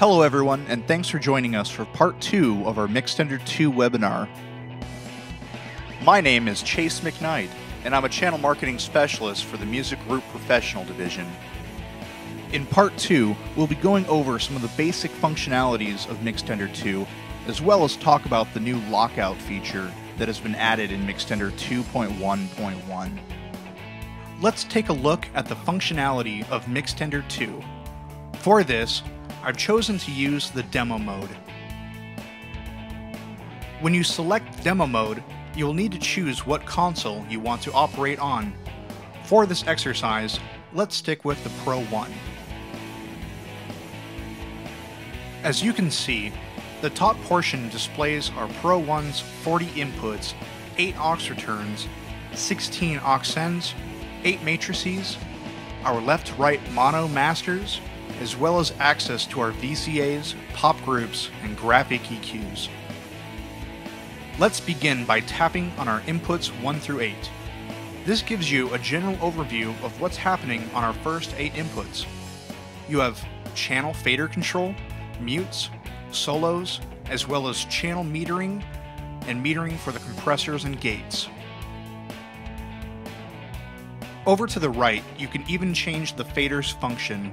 Hello, everyone, and thanks for joining us for part two of our Mixtender 2 webinar. My name is Chase McKnight, and I'm a channel marketing specialist for the Music Group Professional Division. In part two, we'll be going over some of the basic functionalities of Mixtender 2, as well as talk about the new lockout feature that has been added in Mixtender 2.1.1. Let's take a look at the functionality of Mixtender 2. For this, I've chosen to use the demo mode. When you select demo mode, you'll need to choose what console you want to operate on. For this exercise, let's stick with the Pro 1. As you can see, the top portion displays our Pro 1's 40 inputs, 8 aux returns, 16 aux sends, 8 matrices, our left-right mono masters, as well as access to our VCAs, pop groups, and graphic EQs. Let's begin by tapping on our inputs 1 through 8. This gives you a general overview of what's happening on our first 8 inputs. You have channel fader control, mutes, solos, as well as channel metering and metering for the compressors and gates. Over to the right, you can even change the fader's function,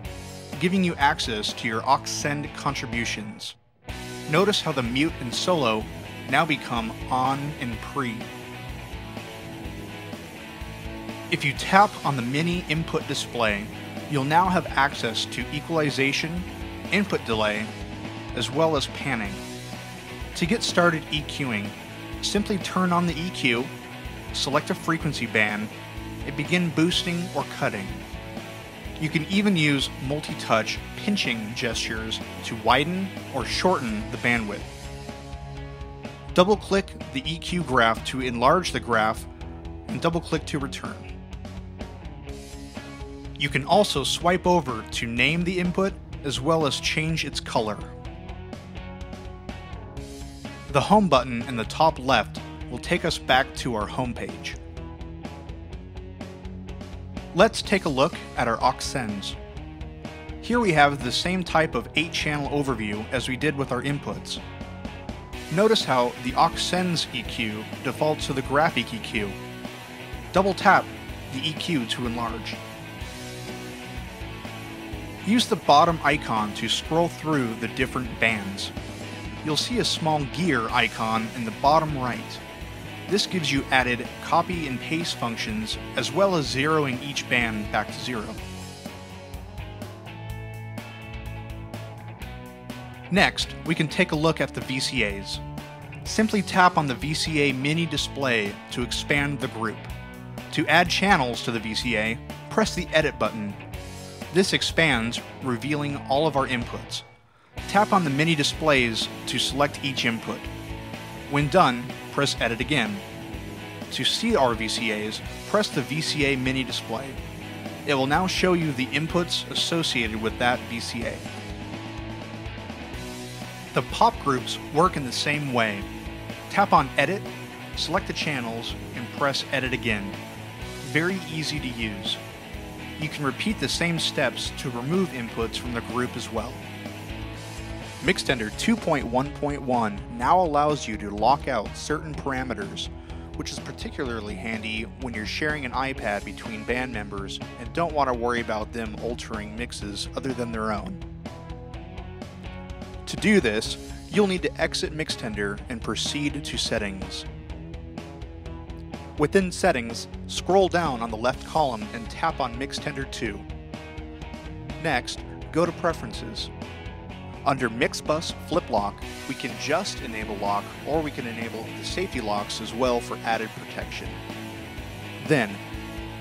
giving you access to your aux send contributions. Notice how the mute and solo now become on and pre. If you tap on the mini input display, you'll now have access to equalization, input delay, as well as panning. To get started EQing, simply turn on the EQ, select a frequency band, and begin boosting or cutting. You can even use multi-touch pinching gestures to widen or shorten the bandwidth. Double-click the EQ graph to enlarge the graph, and double-click to return. You can also swipe over to name the input as well as change its color. The Home button in the top left will take us back to our home page. Let's take a look at our aux sends. Here we have the same type of 8-channel overview as we did with our inputs. Notice how the aux sends EQ defaults to the graphic EQ. Double tap the EQ to enlarge. Use the bottom icon to scroll through the different bands. You'll see a small gear icon in the bottom right. This gives you added copy and paste functions as well as zeroing each band back to zero. Next, we can take a look at the VCAs. Simply tap on the VCA mini display to expand the group. To add channels to the VCA, press the Edit button. This expands, revealing all of our inputs. Tap on the mini displays to select each input. When done, press Edit again. To see our VCAs, press the VCA mini display. It will now show you the inputs associated with that VCA. The pop groups work in the same way. Tap on Edit, select the channels, and press Edit again. Very easy to use. You can repeat the same steps to remove inputs from the group as well. Mixtender 2.1.1 now allows you to lock out certain parameters, which is particularly handy when you're sharing an iPad between band members and don't want to worry about them altering mixes other than their own. To do this, you'll need to exit Mixtender and proceed to Settings. Within Settings, scroll down on the left column and tap on Mixtender 2. Next, go to Preferences. Under Mixbus Flip Lock, we can just enable lock or we can enable the safety locks as well for added protection. Then,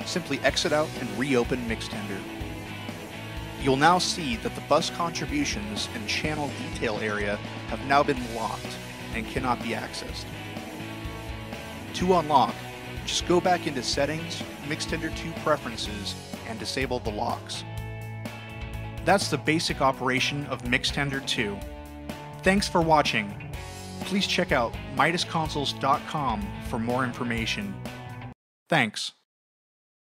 simply exit out and reopen Mixtender. You'll now see that the bus contributions and channel detail area have now been locked and cannot be accessed. To unlock, just go back into Settings, Mixtender 2 Preferences, and disable the locks. That's the basic operation of Mixtender 2. Thanks for watching. Please check out MidasConsoles.com for more information. Thanks.